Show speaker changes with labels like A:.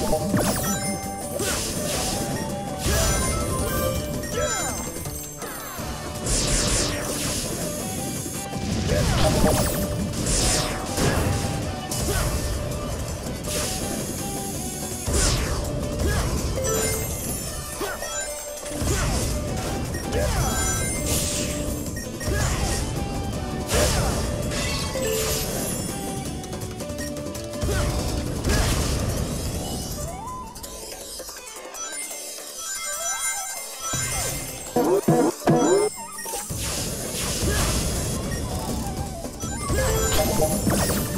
A: Yeah! はい。